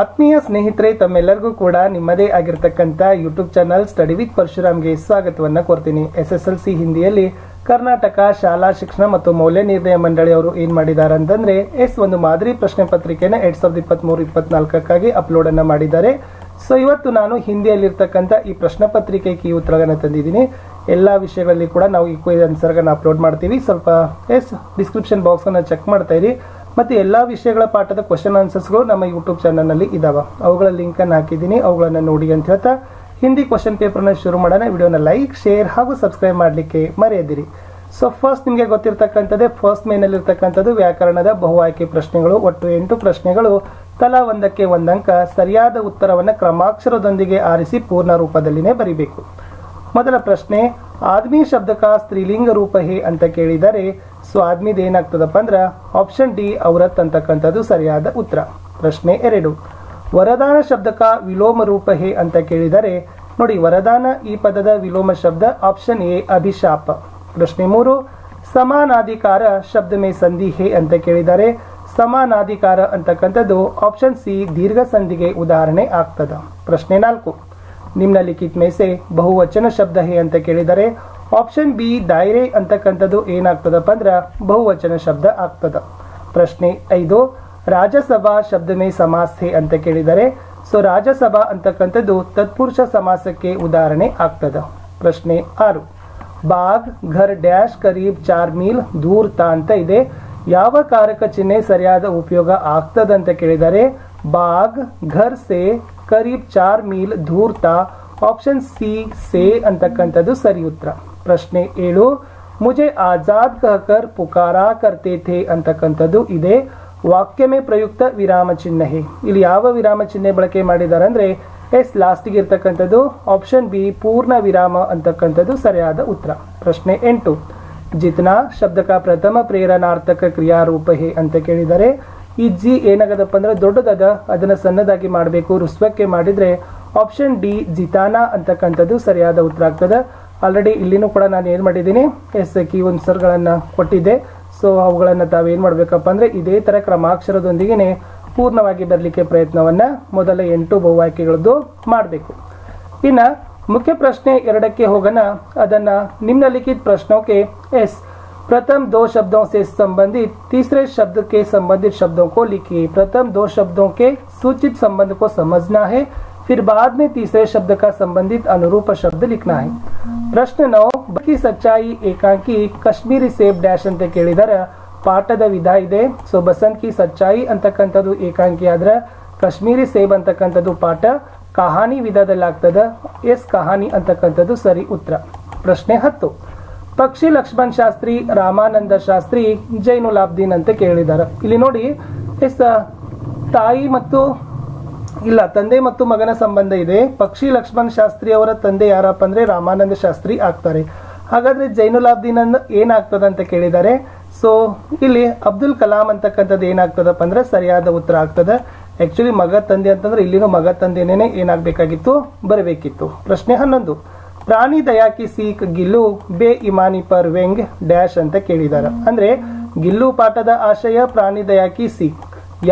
ಆತ್ಮೀಯ ಸ್ನೇಹಿತರೆ, ತಮ್ಮೆಲ್ಲರಿಗೂ ಕೂಡ ನಿಮ್ಮದೇ ಆಗಿರತಕ್ಕಂಥ ಯೂಟ್ಯೂಬ್ ಚಾನಲ್ ಸ್ಟಡಿ ವಿತ್ ಪರಶುರಾಮ್ಗೆ ಸ್ವಾಗತವನ್ನು ಕೋರ್ತೀನಿ. ಎಸ್ ಎಸ್ ಎಲ್ ಸಿ ಹಿಂದಿಯಲ್ಲಿ ಕರ್ನಾಟಕ ಶಾಲಾ ಶಿಕ್ಷಣ ಮತ್ತು ಮೌಲ್ಯ ನಿರ್ಣಯ ಮಂಡಳಿಯವರು ಏನು ಮಾಡಿದ್ದಾರೆ ಅಂತಂದ್ರೆ ಎಸ್ ಒಂದು ಮಾದರಿ ಪ್ರಶ್ನೆ ಪತ್ರಿಕೆನ ಎರಡ್ ಸಾವಿರದ ಇಪ್ಪತ್ತ್ ಮೂರು ಇಪ್ಪತ್ನಾಲ್ಕಕ್ಕಾಗಿ ಅಪ್ಲೋಡ್ ಅನ್ನ ಮಾಡಿದ್ದಾರೆ. ಸೊ ಇವತ್ತು ನಾನು ಹಿಂದಿಯಲ್ಲಿರ್ತಕ್ಕಂಥ ಈ ಪ್ರಶ್ನೆ ಪತ್ರಿಕೆ ಕೀ ಉತ್ತರಗಳನ್ನು ತಂದಿದ್ದೀನಿ. ಎಲ್ಲ ವಿಷಯಗಳಲ್ಲಿ ಕೂಡ ನಾವು ಈ ಕ್ವೈಸ್ ಆನ್ಸರ್ಗಳನ್ನ ಅಪ್ಲೋಡ್ ಮಾಡ್ತೀವಿ. ಸ್ವಲ್ಪ, ಎಸ್ ಡಿಸ್ಕ್ರಿಪ್ಷನ್ ಬಾಕ್ಸ್ ಅನ್ನ ಚೆಕ್ ಮಾಡ್ತಾ ಇರಿ. ಮತ್ತೆ ಎಲ್ಲಾ ವಿಷಯಗಳ ಪಾಠದ ಕ್ವಶನ್ ಆನ್ಸರ್ಸ್ಗಳು ನಮ್ಮ ಯೂಟ್ಯೂಬ್ ಚಾನಲ್ನಲ್ಲಿ ಇದಾವ. ಅವುಗಳ ಲಿಂಕ್ ಅನ್ನು ಹಾಕಿದ್ದೀನಿ. ಅವುಗಳನ್ನು ನೋಡಿ ಅಂತ ಹೇಳ್ತಾ ಹಿಂದಿ ಕ್ವಶನ್ ಪೇಪರ್ನ ಶುರು ಮಾಡೋಣ. ವಿಡಿಯೋನ ಲೈಕ್ ಶೇರ್ ಹಾಗೂ ಸಬ್ಸ್ಕ್ರೈಬ್ ಮಾಡಲಿಕ್ಕೆ ಮರೆಯದಿರಿ. ಸೊ ಫಸ್ಟ್ ನಿಮಗೆ ಗೊತ್ತಿರ್ತಕ್ಕಂಥದ್ದೇ ಫಸ್ಟ್ ಮೇನಲ್ಲಿರ್ತಕ್ಕಂಥದ್ದು ವ್ಯಾಕರಣದ ಬಹು ಆಯ್ಕೆ ಪ್ರಶ್ನೆಗಳು. ಒಟ್ಟು ಎಂಟು ಪ್ರಶ್ನೆಗಳು. ತಲಾ ಒಂದಕ್ಕೆ ಒಂದಂಕ ಸರಿಯಾದ ಉತ್ತರವನ್ನು ಕ್ರಮಾಕ್ಷರದೊಂದಿಗೆ ಆರಿಸಿ ಪೂರ್ಣ ರೂಪದಲ್ಲಿನೇ ಬರೀಬೇಕು. ಮೊದಲ ಪ್ರಶ್ನೆ ಆದ್ಮಿ ಶಬ್ದಕ ಸ್ತ್ರೀಲಿಂಗ ರೂಪ ಹೇ ಅಂತ ಕೇಳಿದರೆ ಸೊ ಆದ್ಮಿದ್ ಏನಾಗ್ತದಪ್ಪ ಅಂದ್ರೆ ಆಪ್ಷನ್ ಡಿ ಔರತ್ ಅಂತಕ್ಕಂಥದ್ದು ಸರಿಯಾದ ಉತ್ತರ. ಪ್ರಶ್ನೆ ಎರಡು. ವರದಾನ ಶಬ್ದಕ ವಿಲೋಮ ರೂಪ ಹೇ ಅಂತ ಕೇಳಿದರೆ ನೋಡಿ ವರದಾನ ಈ ಪದದ ವಿಲೋಮ ಶಬ್ದ ಆಪ್ಷನ್ ಎ ಅಭಿಶಾಪ. ಪ್ರಶ್ನೆ ಮೂರು. ಸಮಾನಾಧಿಕಾರ ಶಬ್ದ ಮೇ ಸಂಧಿ ಹೇ ಅಂತ ಕೇಳಿದರೆ ಸಮಾನಾಧಿಕಾರ ಅಂತಕ್ಕಂಥದ್ದು ಆಪ್ಷನ್ ಸಿ ದೀರ್ಘ ಸಂಧಿಗೆ ಉದಾಹರಣೆ ಆಗ್ತದ. ಪ್ರಶ್ನೆ ನಾಲ್ಕು. ನಿಮ್ನಲಿಖಿತ್ ಮೇಸೆ ಬಹುವಚನ ಶಬ್ದ ಹೇ ಅಂತ ಕೇಳಿದರೆ ಆಪ್ಷನ್ ಬಿ ದೈರೆ ಅಂತಕ್ಕಂಥದ್ದು ಏನಾಗ್ತದಪ್ಪ ಅಂದ್ರೆ ಬಹುವಚನ ಶಬ್ದ ಆಗ್ತದ. ಪ್ರಶ್ನೆ ಐದು, ರಾಜಸಭಾ ಶಬ್ದ ಮೇ ಸಮಾಸ್ ಹೇ ಅಂತ ಕೇಳಿದರೆ, ಸೊ ರಾಜಸಭಾ ಅಂತಕ್ಕಂಥದ್ದು ತತ್ಪುರುಷ ಸಮಾಸಕ್ಕೆ ಉದಾಹರಣೆ ಆಗ್ತದ. ಪ್ರಶ್ನೆ ಆರು, ಬಾಗ್, ಘರ್, ಡ್ಯಾಶ್, ಕರೀಬ್, ಚಾರ್ ಮೀಲ್, ದೂರ್ ತಾ ಅಂತ ಇದೆ. ಯಾವ ಕಾರಕ ಚಿಹ್ನೆ ಸರಿಯಾದ ಉಪಯೋಗ ಆಗ್ತದಂತ ಕೇಳಿದರೆ, ಬಾಗ್, ಘರ್, ಸೆ ಕರೀಬ್ ಚಾರ್ ಮೀಲ್ ಧೂರ್ತ ಆಪ್ಷನ್ ಸಿ ಸೇ ಅಂತಕ್ಕಂಥದ್ದು ಸರಿ ಉತ್ತರ. ಪ್ರಶ್ನೆ ಏಳು, ಮುಜೆ ಆಜಾದ್ ಕಹಕರ್ ಪುಕಾರಾ ಕರ್ತೆ ಥೇ ಅಂತಕ್ಕಂಥದ್ದು ಇದೆ. ವಾಕ್ಯಮೇ ಪ್ರಯುಕ್ತ ವಿರಾಮ ಚಿಹ್ನೆ ಇಲ್ಲಿ ಯಾವ ವಿರಾಮ ಚಿಹ್ನೆ ಬಳಕೆ ಮಾಡಿದ್ದಾರೆ ಅಂದ್ರೆ ಎಸ್ ಲಾಸ್ಟಿಗೆ ಇರ್ತಕ್ಕಂಥದ್ದು ಆಪ್ಷನ್ ಬಿ ಪೂರ್ಣ ವಿರಾಮ ಅಂತಕ್ಕಂಥದ್ದು ಸರಿಯಾದ ಉತ್ತರ. ಪ್ರಶ್ನೆ ಎಂಟು, ಜಿತ್ನಾ ಶಬ್ದಕ ಪ್ರಥಮ ಪ್ರೇರಣಾರ್ಥಕ ಕ್ರಿಯಾರೂಪ ಹೇ ಅಂತ ಕೇಳಿದರೆ ಈ ಜಿ ಏನಾಗದಪ್ಪ ಅಂದ್ರೆ ದೊಡ್ಡದಾದ ಅದನ್ನ ಸಣ್ಣದಾಗಿ ಮಾಡಬೇಕು, ರುಸ್ವಕ್ಕೆ ಮಾಡಿದ್ರೆ ಆಪ್ಷನ್ ಡಿ ಜಿತಾನ ಅಂತಕ್ಕಂಥದ್ದು ಸರಿಯಾದ ಉತ್ತರ ಆಗ್ತದೆ. ಆಲ್ರೆಡಿ ಇಲ್ಲಿನೂ ಕೂಡ ನಾನು ಏನು ಮಾಡಿದ್ದೀನಿ ಎಸ್ ಕಿ ಸರ್ಗಳನ್ನು ಕೊಟ್ಟಿದ್ದೆ. ಸೊ ಅವುಗಳನ್ನು ತಾವೇನ್ ಮಾಡಬೇಕಪ್ಪ ಅಂದ್ರೆ ಇದೇ ತರ ಕ್ರಮಾಕ್ಷರದೊಂದಿಗೆ ಪೂರ್ಣವಾಗಿ ಬರಲಿಕ್ಕೆ ಪ್ರಯತ್ನವನ್ನ ಮೊದಲ ಎಂಟು ಬಹುವಾಕ್ಯಗಳದ್ದು ಮಾಡಬೇಕು. ಇನ್ನು ಮುಖ್ಯ ಪ್ರಶ್ನೆ ಎರಡಕ್ಕೆ ಹೋಗೋಣ. ಅದನ್ನು ನಿನ್ನಲಿಖಿತ ಪ್ರಶ್ನೋಕೆ ಎಸ್ प्रथम दो शब्दों से संबंधित तीसरे शब्द के संबंधित शब्दों को लिखिए प्रथम दो शब्दों के सूचित संबंध को समझना है फिर बाद में तीसरे शब्द का संबंधित अनुरूप शब्द लिखना है ಪ್ರಶ್ನೆ ನೌ ಬಕಿ ಸಚ್ಚಾಯಿ ಏಕಾಂಕಿ ಕಾಶ್ಮೀರಿ ಸೇಬ್ ಡ್ಯಾಶ್ ಅಂತ ಕೇಳಿದರೆ ಪಾಠದ ವಿಧ ಇದೆ ಸೊ ಬಸಂತ್ ಕಿ ಸಚ್ಚಾಯಿ ಅಂತಕ್ಕಂಥದ್ದು ಏಕಾಂಕಿ ಆದ್ರೆ ಕಾಶ್ಮೀರಿ ಸೇಬ್ ಅಂತಕ್ಕಂಥದ್ದು ಪಾಠ ಕಹಾನಿ ವಿಧದಲ್ಲಿ ಆಗ್ತದ ಎಸ್ ಕಹಾನಿ ಅಂತಕ್ಕಂಥದ್ದು ಸರಿ ಉತ್ತರ ಪ್ರಶ್ನೆ ಹತ್ತು ಪಕ್ಷಿ ಲಕ್ಷ್ಮಣ್ ಶಾಸ್ತ್ರಿ, ರಾಮಾನಂದ ಶಾಸ್ತ್ರಿ, ಜೈನುಲಾಬ್ದೀನ್ ಅಂತ ಕೇಳಿದ್ದಾರೆ. ಇಲ್ಲಿ ನೋಡಿ, ಎಸ್, ತಾಯಿ ಮತ್ತು, ಇಲ್ಲ, ತಂದೆ ಮತ್ತು ಮಗನ ಸಂಬಂಧ ಇದೆ. ಪಕ್ಷಿ ಲಕ್ಷ್ಮಣ್ ಶಾಸ್ತ್ರಿ ಅವರ ತಂದೆ ಯಾರಪ್ಪ ಅಂದ್ರೆ ರಾಮಾನಂದ ಶಾಸ್ತ್ರಿ ಆಗ್ತಾರೆ. ಹಾಗಾದ್ರೆ ಜೈನುಲಾಬ್ದೀನ್ ಅನ್ನ ಏನಾಗ್ತದ ಅಂತ ಕೇಳಿದ್ದಾರೆ. ಸೊ ಇಲ್ಲಿ ಅಬ್ದುಲ್ ಕಲಾಂ ಅಂತಕ್ಕಂಥದ್ದು ಏನಾಗ್ತದಪ್ಪ ಅಂದ್ರೆ ಸರಿಯಾದ ಉತ್ತರ ಆಗ್ತದೆ. ಆಕ್ಚುಲಿ ಮಗ ತಂದೆ ಅಂತಂದ್ರೆ ಇಲ್ಲಿನೂ ಮಗ ತಂದೆನೇನೆ ಏನಾಗಬೇಕಾಗಿತ್ತು? ಬರಬೇಕಿತ್ತು. ಪ್ರಶ್ನೆ ಹನ್ನೊಂದು. ಪ್ರಾಣಿ ದಯಾಕಿ ಸೀಕ್ ಗಿಲ್ಲು ಬೇ ಇಮಾನಿ ಪರ್ ವೆಂಗ್ ಡ್ಯಾಶ್ ಅಂತ ಕೇಳಿದ್ದಾರೆ. ಅಂದ್ರೆ ಗಿಲ್ಲು ಪಾಠದ ಆಶಯ ಪ್ರಾಣಿ ದಯಾಕಿ ಸೀಕ್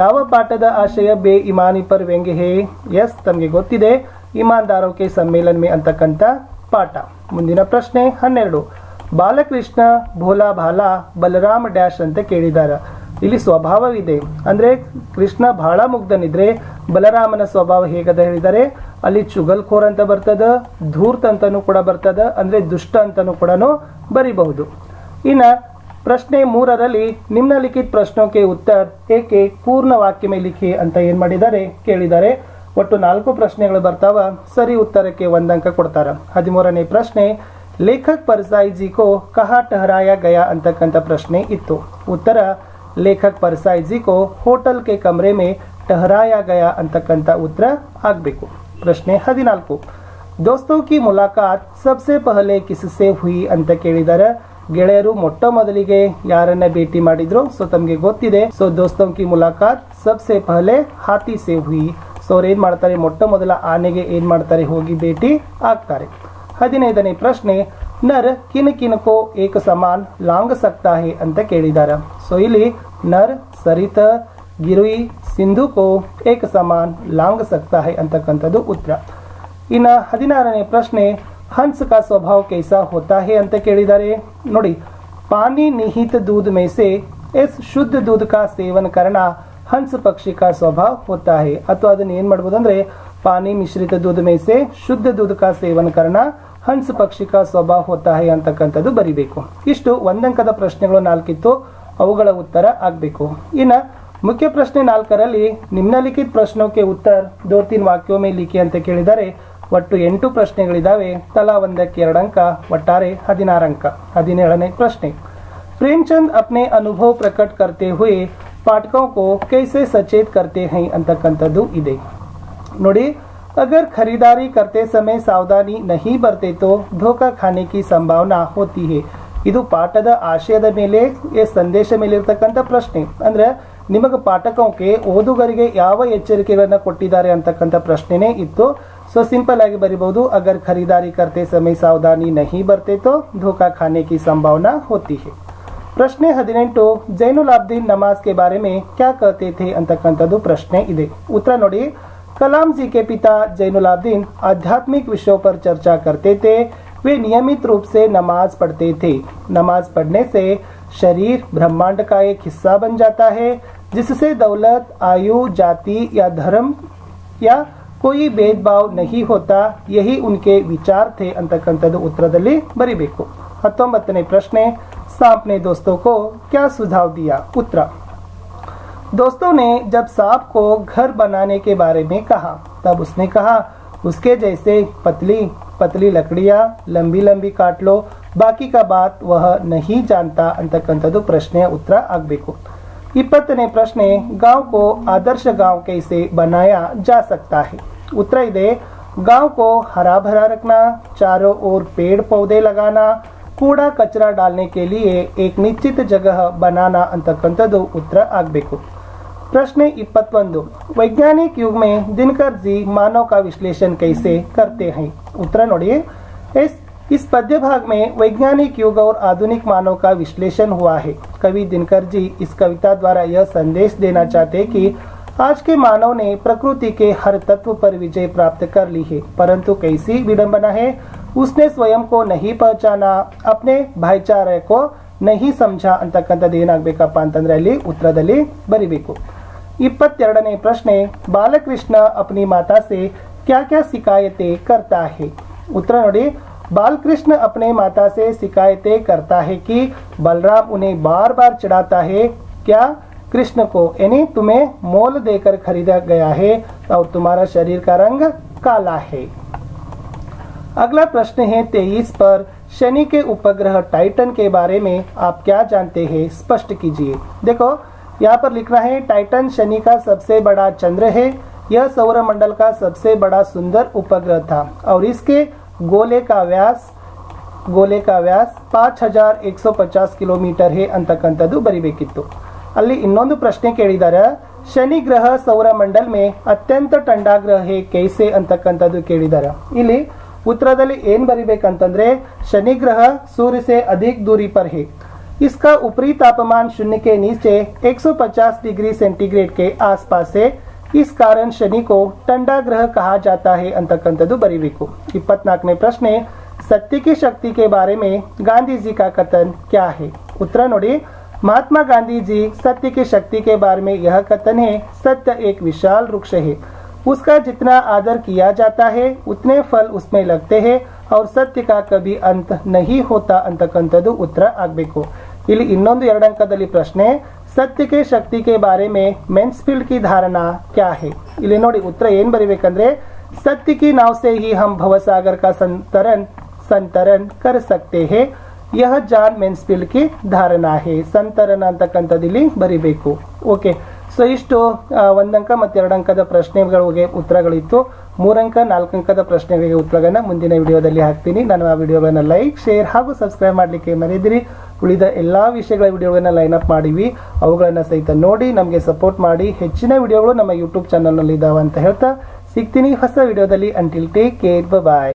ಯಾವ ಪಾಠದ ಆಶಯ ಬೇ ಇಮಾನಿ ಪರ್ ವ್ಯಂಗ್ ಹೇ? ಎಸ್, ತಮಗೆ ಗೊತ್ತಿದೆ. ಇಮಾನ್ದಾರೋಕೆ ಸಮ್ಮೇಳನ ಮೇ ಅಂತಕ್ಕಂಥ ಪಾಠ. ಮುಂದಿನ ಪ್ರಶ್ನೆ ಹನ್ನೆರಡು. ಬಾಲಕೃಷ್ಣ ಭೋಲಾ ಭಾಲಾ ಬಲರಾಮ್ ಡ್ಯಾಶ್ ಅಂತ ಕೇಳಿದ್ದಾರೆ. ಇಲ್ಲಿ ಸ್ವಭಾವವಿದೆ. ಅಂದ್ರೆ ಕೃಷ್ಣ ಬಹಳ ಮುಗ್ಧನಿದ್ರೆ, ಬಲರಾಮನ ಸ್ವಭಾವ ಹೇಗದ ಹೇಳಿದರೆ, ಅಲ್ಲಿ ಚುಗಲ್ಖೋರ್ ಅಂತ ಬರ್ತದ, ಧೂರ್ತ್ ಅಂತಾನು ಕೂಡ ಬರ್ತದ, ಅಂದ್ರೆ ದುಷ್ಟ ಅಂತಾನು ಕೂಡ ಬರಿಬಹುದು. ಇನ್ನ ಪ್ರಶ್ನೆ ಮೂರರಲ್ಲಿ ನಿಮ್ನಲಿಖಿತ ಪ್ರಶ್ನೋಕೆ ಉತ್ತರ ಏಕೆ ಪೂರ್ಣ ವಾಕ್ಯ ಮೇಲಿಖಿ ಲಿಖಿ ಅಂತ ಏನ್ ಮಾಡಿದ್ದಾರೆ ಕೇಳಿದ್ದಾರೆ ಒಟ್ಟು ನಾಲ್ಕು ಪ್ರಶ್ನೆಗಳು ಬರ್ತಾವ, ಸರಿ ಉತ್ತರಕ್ಕೆ ಒಂದಂಕ ಕೊಡ್ತಾರ. ಹದಿಮೂರನೇ ಪ್ರಶ್ನೆ, ಲೇಖಕ್ ಪರ್ಸಾಯಿ ಜಿ ಕೋ ಕಹಾ ಟಹರಾಯ ಗಯಾ? ಅಂತಕ್ಕಂಥ ಪ್ರಶ್ನೆ ಇತ್ತು. ಉತ್ತರ ಲೇಖಕ್ ಪರ್ಸಾಯಿ ಜಿ ಕೋ ಹೋಟೆಲ್ ಕೆ ಕಮರೆ ಮೇ ಟಹರಾಯ ಗಯಾ ಅಂತಕ್ಕಂಥ ಉತ್ತರ ಆಗ್ಬೇಕು ಪ್ರಶ್ನೆ ಹದಿನಾಲ್ಕು ದೋಸ್ತೋ ಕಿ ಮುಲಾಕಾತ್ ಸಬ್ಸೆ ಪಹಲೆ ಕಿಸ್ಸೆ ಹುಯಿ ಅಂತ ಕೇಳಿದ್ದಾರೆ ಗೆಳೆಯರು ಮೊಟ್ಟ ಮೊದಲಿಗೆ ಯಾರನ್ನ ಭೇಟಿ ಮಾಡಿದ್ರು ಸೊ ತಮಗೆ ಗೊತ್ತಿದೆ ಸೊ ದೋಸ್ತೋಂ ಕಿ ಮುಲಾಕಾತ್ ಸಬ್ಸೆ ಪಹಲೆ ಹಾತಿ ಸೇ ಹುಯಿ ಸೊ ಅವ್ರು ಏನ್ ಮಾಡ್ತಾರೆ ಮೊಟ್ಟ ಮೊದಲ ಆನೆಗೆ ಏನ್ ಮಾಡ್ತಾರೆ ಹೋಗಿ ಭೇಟಿ ಆಗ್ತಾರೆ ಹದಿನೈದನೇ ಪ್ರಶ್ನೆ ನರ್ ಕಿನ್ ಕಿನ್ಕೋ ಏಕ ಸಮಾನ್ ಲಾಂಗ್ ಸಕ್ತಾ ಹೇ ಅಂತ ಕೇಳಿದಾರ ಸೊ ಇಲ್ಲಿ ನರ್ ಸರಿತ ಗಿರುಯಿ ಸಿಂಧು ಕೋ ಏಕ ಸಮಾನ್ ಲಾಂಗ್ ಸಕ್ತಾ ಹೇ ಅಂತಕ್ಕಂಥದ್ದು ಉತ್ತರ ಇನ್ನ ಹದಿನಾರನೇ ಪ್ರಶ್ನೆ ಹಂಸ್ ಕಾ ಸ್ವಭಾವ ಕೈಸಾ ಹೋತಾ ಹೇ ಅಂತ ಕೇಳಿದ್ದಾರೆ ನೋಡಿ ಪಾನಿ ನಿಹಿತ दूध में से इस शुद्ध दूध का सेवन करना ಹಂಸ ಪಕ್ಷಿ ಕಾ ಸ್ವಭಾವ ಹೋತಾ ಹೇ ಅಥವಾ ಅದನ್ನ ಏನ್ ಮಾಡ್ಬೋದು ಅಂದ್ರೆ ಪಾನಿ ಮಿಶ್ರಿತ दूध में से ಶುದ್ಧ दूध का सेवन करना ಹಂಸ ಪಕ್ಷಿಕ ಸ್ವಭಾವ ಹೊತ್ತ ಹೈ ಅಂತಕ್ಕಂಥದ್ದು ಬರಿಬೇಕು. ಇಷ್ಟು ಒಂದಂಕದ ಪ್ರಶ್ನೆಗಳು ನಾಲ್ಕಿತ್ತು, ಅವುಗಳ ಉತ್ತರ ಆಗಬೇಕು. ಇನ್ನು ಮುಖ್ಯ ಪ್ರಶ್ನೆ ನಾಲ್ಕರಲ್ಲಿ ನಿಮ್ನಲಿಖಿತ ಪ್ರಶ್ನಕ್ಕೆ ಉತ್ತರ ದೋರ್ತಿನ ವಾಕ್ಯೋಮೆ ಲಿಖಿ ಅಂತ ಕೇಳಿದರೆ ಒಟ್ಟು ಎಂಟು ಪ್ರಶ್ನೆಗಳಿದಾವೆ. ತಲಾ ಒಂದಕ್ಕೆ ಎರಡು ಅಂಕ, ಒಟ್ಟಾರೆ ಹದಿನಾರು ಅಂಕ, ಹದಿನೇಳನೇ ಪ್ರಶ್ನೆ. ಪ್ರೇಮ್ಚಂದ್ ಅಪ್ನೆ ಅನುಭವ ಪ್ರಕಟ ಕರ್ತೆ ಹುಯೆ ಪಾಠಕೋ ಕೈಸೆ ಸಚೇತ್ ಕರ್ತೆ ಹೈ ಅಂತಕ್ಕಂಥದ್ದು ಇದೆ. ನೋಡಿ अगर खरीदारी करते समय सावधानी नहीं बरते तो धोखा खाने की संभावना होती है ಇದು ಪಾಠದ ಆಶಯದ ಮೇಲೆ ಈ ಸಂದೇಶ ಮೇಲಿರ್ತಕ್ಕಂಥ ಪ್ರಶ್ನೆ ಅಂದ್ರೆ ನಿಮಗೆ ಪಾಠಕಕ್ಕೆ ಓದುಗರಿಗೆ ಯಾವ ಎಚ್ಚರಿಕೆಗಳನ್ನ ಕೊಟ್ಟಿದ್ದಾರೆ ಅಂತಕ್ಕಂಥ ಪ್ರಶ್ನೆನೇ ಇತ್ತು ಸೊ ಸಿಂಪಲ್ ಆಗಿ ಬರಿಬಹುದು ಅಗರ್ ಖರೀದಾರಿ ಕರ್ತೆ ಸಮಯ ಸಾವಧಾನಿ ನಹಿ ಬರ್ತೆ ತೋ ಧೋಖಾ ಖಾನೆ ಕಿ ಸಂಭಾವನಾ ಹೋತಿ ಹೇ ಪ್ರಶ್ನೆ ಹದಿನೆಂಟು ಜೈನುಲ್ ಅಬ್ದೀನ್ ನಮಾಜ್ ಕೆ ಬಾರೆ ಮೇ ಕ್ಯಾ ಕಹತೆ ಥೇ ಅಂತಕ್ಕಂಥದ್ದು ಪ್ರಶ್ನೆ ಇದೆ ಉತ್ತರ ನೋಡಿ कलाम जी के पिता जैनुलाब्दीन आध्यात्मिक विषयों पर चर्चा करते थे वे नियमित रूप से नमाज पढ़ते थे नमाज पढ़ने से शरीर ब्रह्मांड का एक हिस्सा बन जाता है जिससे दौलत आयु जाति या धर्म या कोई भेदभाव नहीं होता यही उनके विचार थे ಅಂತಕ್ಕಂಥದ್ದು ಉತ್ತರದಲ್ಲಿ ಬರಿಬೇಕು ಹತ್ತೊಂಬತ್ತನೇ ಪ್ರಶ್ನೆ सांप ने दोस्तों को क्या सुझाव दिया उत्तर दोस्तों ने जब सांप को घर बनाने के बारे में कहा तब उसने कहा उसके जैसे पतली पतली लकड़ियां लंबी लंबी काट लो ಬಾಕಿ का बात वह नहीं जानता ಅಂತಕ್ಕಂಥದ್ದು ಪ್ರಶ್ನೆಯ ಉತ್ತರ ಆಗಬೇಕು ಇಪ್ಪತ್ತನೇ ಪ್ರಶ್ನೆ गांव को आदर्श गांव कैसे बनाया जा सकता है उत्तर ಇದೆ गांव को हरा भरा रखना चारों ओर पेड़ पौधे लगाना कूड़ा कचरा डालने के लिए एक निश्चित जगह बनाना ಅಂತಕ್ಕಂಥದ್ದು ಉತ್ತರ ಆಗಬೇಕು प्रश्न 21 वैज्ञानिक युग में दिनकर जी मानव का विश्लेषण कैसे करते हैं? उत्तर नोड़िए। इस इस पद्य भाग में वैज्ञानिक युग और आधुनिक मानव का विश्लेषण हुआ है। कवि दिनकर जी इस कविता द्वारा यह संदेश देना चाहते कि आज के मानव ने प्रकृति के हर तत्व पर विजय प्राप्त कर ली है। परंतु कैसी विडंबना है? उसने स्वयं को नहीं पहचाना, अपने भाईचारे को नहीं समझा। अंत देना ಅಂತಂದ್ರೆ ಅಲ್ಲಿ ಉತ್ತರದಲ್ಲಿ ಇಪ್ಪತ್ತೆರಡನೇ ಪ್ರಶ್ನೆ ಬಾಲಕೃಷ್ಣ अपनी माता से क्या क्या शिकायतें करता है उत्तर ನೋಡಿ बालकृष्ण अपने माता से शिकायतें करता है कि बलराम उन्हें बार बार चिढ़ाता है क्या कृष्ण को यानी तुम्हें मोल देकर खरीदा गया है और तुम्हारा शरीर का रंग काला है अगला प्रश्न है तेईस पर शनि के उपग्रह टाइटन के बारे में आप क्या जानते हैं स्पष्ट कीजिए देखो यहाँ पर लिखना है टाइटन शनि का सबसे बड़ा चंद्र है यह सौरमंडल का सबसे बड़ा सुंदर उपग्रह था और इसके गोले का व्यास ಗೋಲೆ का व्यास 5150 ಕಿಲೋಮೀಟರ್ ಹೇ ಅಂತಕ್ಕಂಥದ್ದು ಬರಿಬೇಕಿತ್ತು ಅಲ್ಲಿ ಇನ್ನೊಂದು ಪ್ರಶ್ನೆ ಕೇಳಿದ್ದಾರೆ ಶನಿ ಗ್ರಹ ಸೌರಮಂಡಲ್ ಮೇ ಅತ್ಯಂತ ಟಂಡಾ ಗ್ರಹ ಹೇ ಕೈಸೆ ಅಂತಕ್ಕಂಥದ್ದು ಕೇಳಿದ್ದಾರೆ ಇಲ್ಲಿ ಉತ್ತರದಲ್ಲಿ ಏನ್ ಬರಿಬೇಕಂತಂದ್ರೆ शनि ग्रह सूर्य से अधिक दूरी पर है इसका ऊपरी तापमान शून्य के नीचे 150 डिग्री सेंटीग्रेड के आसपास है। इस कारण शनि को टंडा ग्रह कहा जाता है। अंतकंतु इपतनाक में प्रश्न सत्य की शक्ति के बारे में गांधी जी का कथन क्या है? उत्तर नोड़ी, महात्मा गांधी जी सत्य की शक्ति के बारे में यह कथन है, सत्य एक विशाल वृक्ष है। उसका जितना आदर किया जाता है, उतने फल उसमें लगते हैं और सत्य का कभी अंत नहीं होता। अंतकंतु उत्तर आगबे को ಇಲ್ಲಿ ಇನ್ನೊಂದು ಎರಡು ಅಂಕದಲ್ಲಿ ಪ್ರಶ್ನೆ ಸತ್ಯ ಕೆ ಶಕ್ತಿ ಕೆ ಬಾರೆ ಮೇ ಮೆನ್ಸ್ಫೀಲ್ಡ್ ಕಿ ಧಾರಣಾ ಕ್ಯಾ ಹೇ ಇಲ್ಲಿ ನೋಡಿ ಉತ್ತರ ಏನ್ ಬರಿಬೇಕಂದ್ರೆ सत्य की नाव से ही हम भवसागर का संतरण संतरण कर सकते हैं यह ಜಾನ್ ಮೆನ್ಸ್ಫೀಲ್ಡ್ ಕಿ ಧಾರಣಾ ಹೇ ಸಂತರಣ ಅಂತಕ್ಕಂಥದ್ದು ಇಲ್ಲಿ ಬರಿಬೇಕು ಓಕೆ ಸೊ ಇಷ್ಟು ಆ, ಒಂದಂಕ ಮತ್ತು ಎರಡಂಕದ ಪ್ರಶ್ನೆಗಳಿಗೆ ಉತ್ತರಗಳಿತ್ತು ಮೂರಂಕ ನಾಲ್ಕಂಕದ ಪ್ರಶ್ನೆಗಳಿಗೆ ಉತ್ತರಗಳನ್ನ ಮುಂದಿನ ವಿಡಿಯೋದಲ್ಲಿ ಹಾಕ್ತೀನಿ ನಾನು ಆ ವಿಡಿಯೋಗಳನ್ನ ಲೈಕ್ ಶೇರ್ ಹಾಗೂ ಸಬ್ಸ್ಕ್ರೈಬ್ ಮಾಡಲಿಕ್ಕೆ ಮರೆಯದಿರಿ ಉಳಿದ ಎಲ್ಲ ವಿಷಯಗಳ ವಿಡಿಯೋಗಳನ್ನ ಲೈನ್ ಅಪ್ ಮಾಡಿವಿ. ಅವುಗಳನ್ನ ಸಹಿತ ನೋಡಿ ನಮಗೆ ಸಪೋರ್ಟ್ ಮಾಡಿ. ಹೆಚ್ಚಿನ ವಿಡಿಯೋಗಳು ನಮ್ಮ ಯೂಟ್ಯೂಬ್ ಚಾನಲ್ನಲ್ಲಿ ಇದ್ದಾವೆ ಅಂತ ಹೇಳ್ತಾ ಸಿಗ್ತೀನಿ ಹೊಸ ವಿಡಿಯೋದಲ್ಲಿ. Until take care bye